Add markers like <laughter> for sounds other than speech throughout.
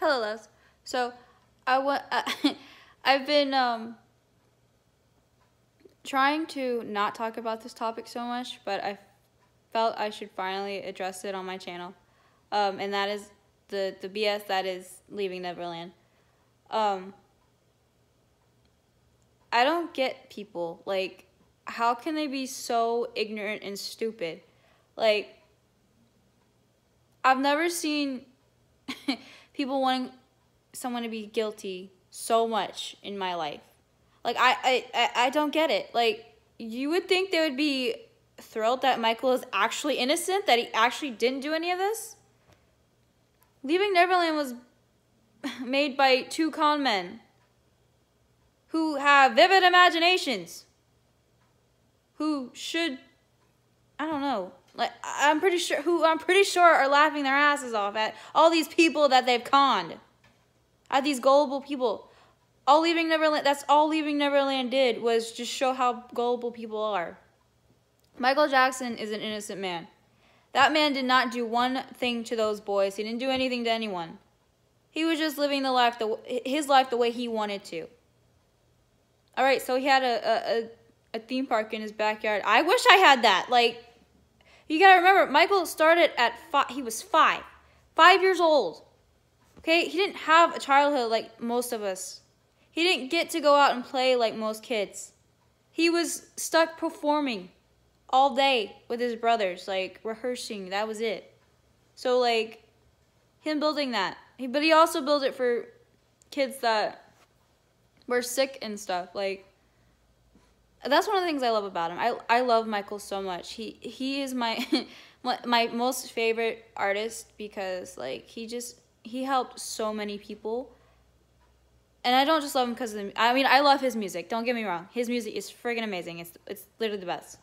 Hello, loves. So, I want. <laughs> I've been um trying to not talk about this topic so much, but I felt I should finally address it on my channel, um, and that is the the BS that is leaving Neverland. Um, I don't get people like how can they be so ignorant and stupid? Like I've never seen <laughs> people wanting someone to be guilty so much in my life. Like I, I, I don't get it. Like you would think they would be thrilled that Michael is actually innocent, that he actually didn't do any of this. Leaving Neverland was <laughs> made by two con men who have vivid imaginations. Who should I don't know. Like I'm pretty sure who I'm pretty sure are laughing their asses off at all these people that they've conned. At these gullible people. All leaving Neverland that's all leaving Neverland did was just show how gullible people are. Michael Jackson is an innocent man. That man did not do one thing to those boys. He didn't do anything to anyone. He was just living the life the his life the way he wanted to. All right, so he had a, a, a theme park in his backyard. I wish I had that. Like, you gotta remember, Michael started at five. He was five, five years old. Okay, he didn't have a childhood like most of us. He didn't get to go out and play like most kids. He was stuck performing all day with his brothers, like rehearsing. That was it. So like, him building that, but he also built it for kids that were sick and stuff. Like that's one of the things I love about him. I I love Michael so much. He he is <laughs> my my most favorite artist because like he just he helped so many people. And I don't just love him because of the, I mean I love his music. Don't get me wrong. His music is friggin' amazing. It's it's literally the best.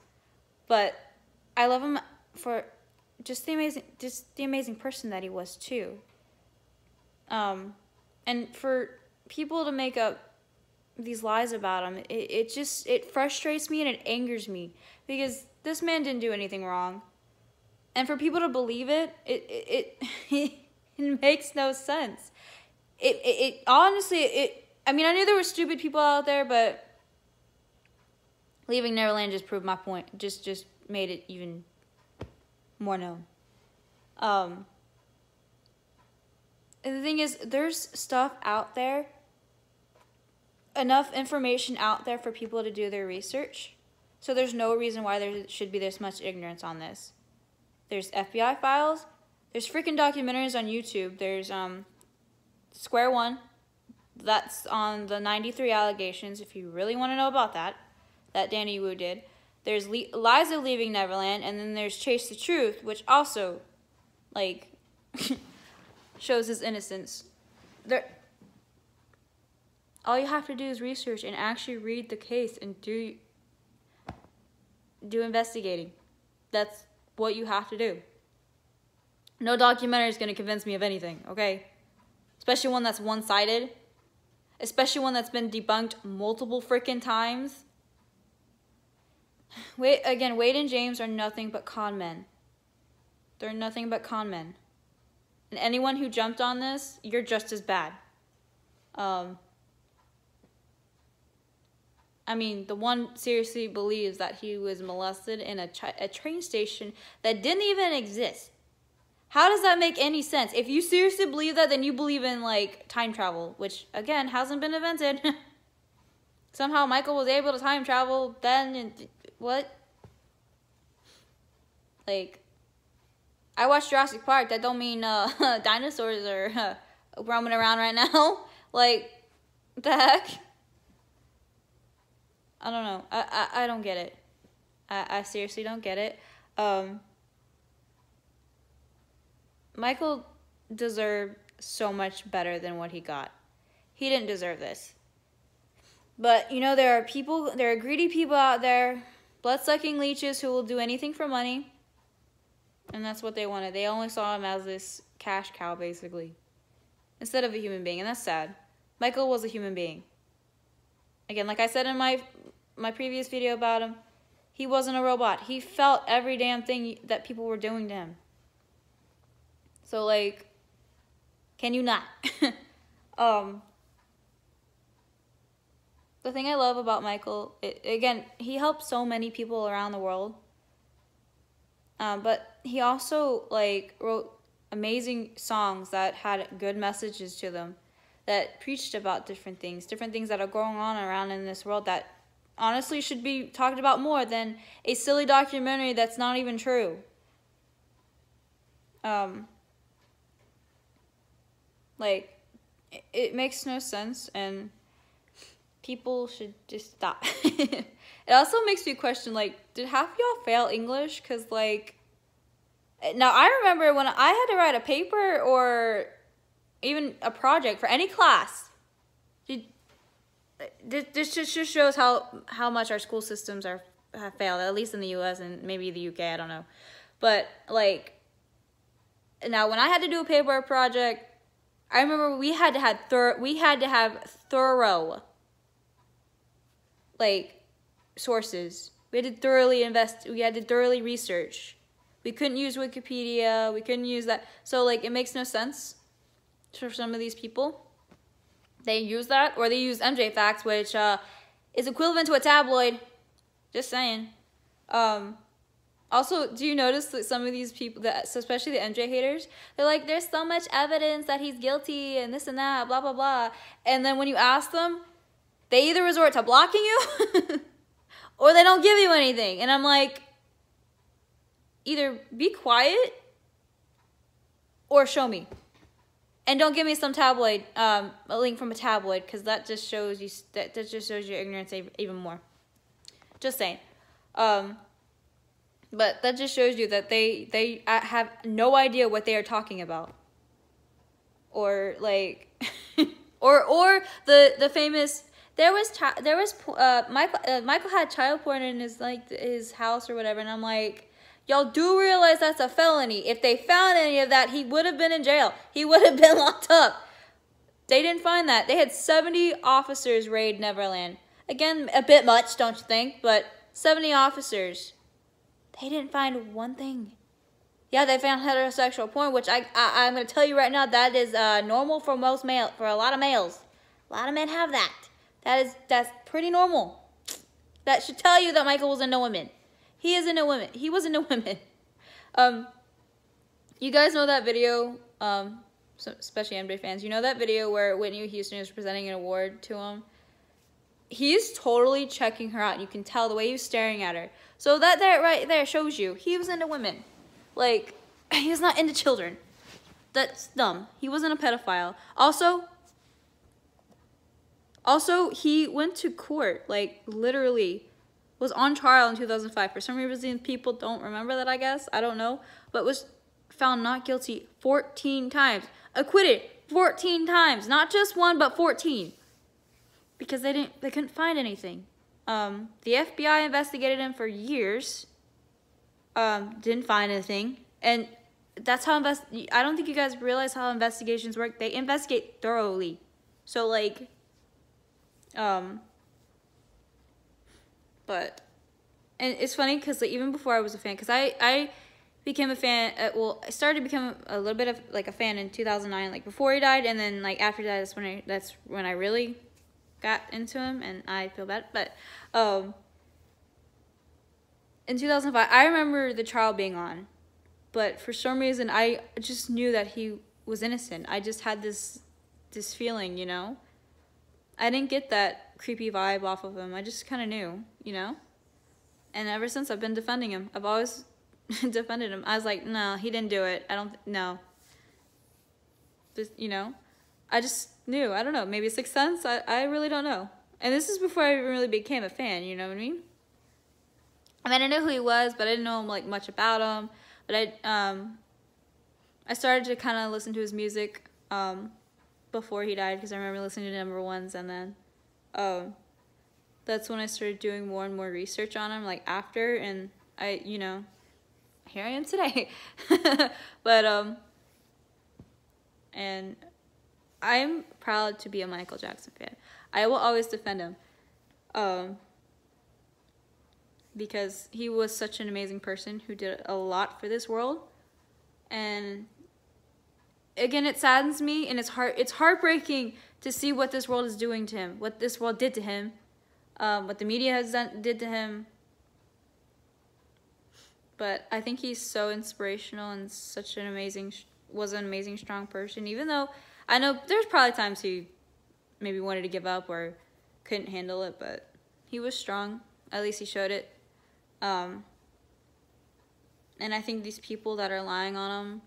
But I love him for just the amazing just the amazing person that he was too. Um and for people to make up these lies about him, it, it just it frustrates me and it angers me because this man didn't do anything wrong. And for people to believe it, it it it, <laughs> it makes no sense. It, it it honestly it I mean I knew there were stupid people out there, but leaving Neverland just proved my point. Just just made it even more known. Um and the thing is there's stuff out there enough information out there for people to do their research. So there's no reason why there should be this much ignorance on this. There's FBI files. There's freaking documentaries on YouTube. There's um, Square One. That's on the 93 allegations, if you really want to know about that, that Danny Wu did. There's Le Lies of leaving Neverland, and then there's Chase the Truth, which also, like, <laughs> shows his innocence. There, all you have to do is research and actually read the case and do do investigating. That's what you have to do. No documentary is going to convince me of anything, okay? Especially one that's one-sided. Especially one that's been debunked multiple freaking times. <sighs> Wait, again, Wade and James are nothing but con men. They're nothing but con men. And anyone who jumped on this, you're just as bad. Um, I mean, the one seriously believes that he was molested in a, a train station that didn't even exist. How does that make any sense? If you seriously believe that, then you believe in like time travel, which again hasn't been invented. <laughs> Somehow Michael was able to time travel then and what? Like, I watched Jurassic Park. That don't mean uh, <laughs> dinosaurs are uh, <laughs> roaming around right now. like, the heck? I don't know. I, I, I don't get it. I, I seriously don't get it. Um, Michael deserved so much better than what he got. He didn't deserve this. But, you know, there are people, there are greedy people out there, blood sucking leeches who will do anything for money. And that's what they wanted. They only saw him as this cash cow, basically, instead of a human being. And that's sad. Michael was a human being. Again, like I said in my my previous video about him, he wasn't a robot. He felt every damn thing that people were doing to him. So like Can you not? <laughs> um, the thing I love about Michael, it, again, he helped so many people around the world. Um, but he also like wrote amazing songs that had good messages to them, that preached about different things, different things that are going on around in this world that honestly should be talked about more than a silly documentary that's not even true. Um, like, it, it makes no sense, and people should just stop. <laughs> it also makes me question, like, did half y'all fail English? Because, like, now I remember when I had to write a paper or even a project for any class. This just shows how how much our school systems are have failed, at least in the U.S. and maybe the U.K. I don't know, but like now when I had to do a paper project, I remember we had to have thorough we had to have thorough like sources. We had to thoroughly invest. We had to thoroughly research. We couldn't use Wikipedia. We couldn't use that. So like it makes no sense for some of these people. They use that or they use MJ Facts, which uh, is equivalent to a tabloid. Just saying. Um, also, do you notice that some of these people, that especially the MJ haters, they're like, "There's so much evidence that he's guilty and this and that, blah blah blah," and then when you ask them, they either resort to blocking you <laughs> or they don't give you anything. And I'm like, either be quiet or show me. And don't give me some tabloid, um, a link from a tabloid, because that just shows you that, that just shows your ignorance even more. Just saying. Um, but that just shows you that they they uh, have no idea what they are talking about. Or like, <laughs> or or the the famous there was there was uh, Michael uh, Michael had child porn in his like his house or whatever, and I'm like, y'all do realize that's a felony. If they found any of that, he would have been in jail. He would have been <laughs> locked up. They didn't find that. They had 70 officers raid Neverland. Again, a bit much, don't you think? But 70 officers. They didn't find one thing. Yeah, they found heterosexual porn, which I, I am gonna tell you right now that is uh, normal for most male for a lot of males. A lot of men have that. That is that's pretty normal. That should tell you that Michael was into women. He is into women. He was into <laughs> women. Um, you guys know that video, um, especially NBA fans. You know that video where Whitney Houston is presenting an award to him. He's totally checking her out. You can tell the way he's staring at her. So that there right there shows you he <laughs> was into women. Like he's not into children. That's dumb. He wasn't a pedophile. Also, also, he went to court, like literally was on trial in 2005. For some reason, people don't remember that, I guess. I don't know. But was found not guilty 14 times. Acquitted 14 times. Not just one, but 14. Because they didn't they couldn't find anything. Um, the FBI investigated him for years. Um, didn't find anything. And that's how invest I don't think you guys realize how investigations work. They investigate thoroughly. So like um, but and it's funny because like, even before I was a fan, because I I became a fan. Uh, well, I started to become a little bit of like a fan in 2009, like before he died, and then like after that, that's when I that's when I really got into him, and I feel bad. But um, in 2005, I remember the trial being on, but for some reason, I just knew that he was innocent. I just had this this feeling, you know. I didn't get that creepy vibe off of him. I just kind of knew, you know? And ever since I've been defending him. I've always <laughs> defended him. I was like, no, he didn't do it. I don't, no. Just, you know? I just knew. I don't know. Maybe Sixth Sense? I, I really don't know. And this is before I even really became a fan, you know what I mean? I mean, I knew who he was, but I didn't know like much about him. But I, um, I started to kind of listen to his music, um, before he died because I remember listening to number ones and then um, that's when I started doing more and more research on him like after and I you know here I am today. <laughs> But um and I'm proud to be a Michael Jackson fan. I will always defend him um because he was such an amazing person who did a lot for this world and again, it saddens me, and it's heart it's heartbreaking to see what this world is doing to him, what this world did to him, um, what the media has done did to him. But I think he's so inspirational and such an amazing was an amazing strong person. Even though I know there's probably times he maybe wanted to give up or couldn't handle it, but he was strong. At least he showed it. Um, and I think these people that are lying on him,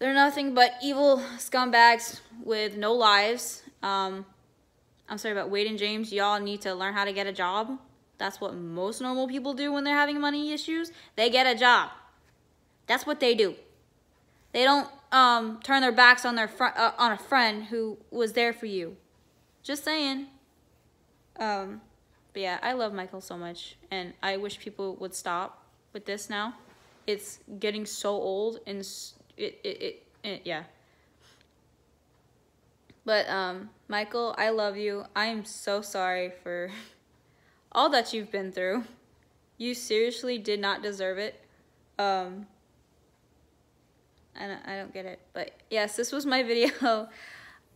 they're nothing but evil scumbags with no lives. Um, I'm sorry about Wade and James. Y'all need to learn how to get a job. That's what most normal people do when they're having money issues. They get a job. That's what they do. They don't um, turn their backs on their uh, on a friend who was there for you. Just saying. Um, but yeah, I love Michael so much, and I wish people would stop with this now. It's getting so old, and it it, it, it yeah. But um, Michael, I love you. I am so sorry for <laughs> all that you've been through. You seriously did not deserve it. Um, I don't, I don't get it. But yes, this was my <laughs> video.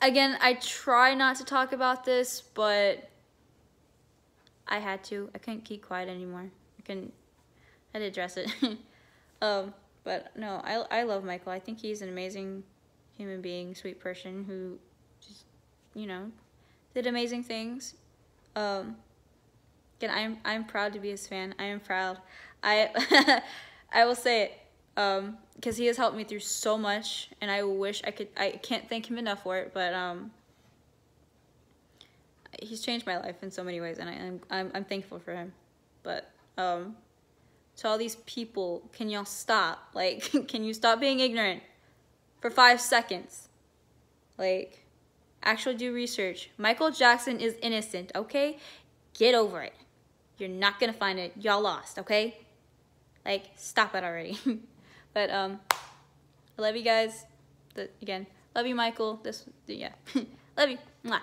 Again, I try not to talk about this, but I had to. I couldn't keep quiet anymore. I couldn't. I had to address it. <laughs> um, but no, I I love Michael. I think he's an amazing human being, sweet person who just you know did amazing things. Um, again, I'm I'm proud to be his fan. I am proud. I <laughs> I will say it um because he has helped me through so much and i wish i could i can't thank him enough for it but um he's changed my life in so many ways, and I, am I'm, I'm thankful for him. But um, to all these people, can y'all stop? <laughs> Like, can you stop being ignorant for five seconds? Like, actually do research. Michael Jackson is innocent, okay? Get over it. You're not gonna find it. Y'all lost, okay? Like, stop it already. <laughs> but um, I love you guys. The, again, love you, Michael. This, yeah, <laughs> love you. Mwah.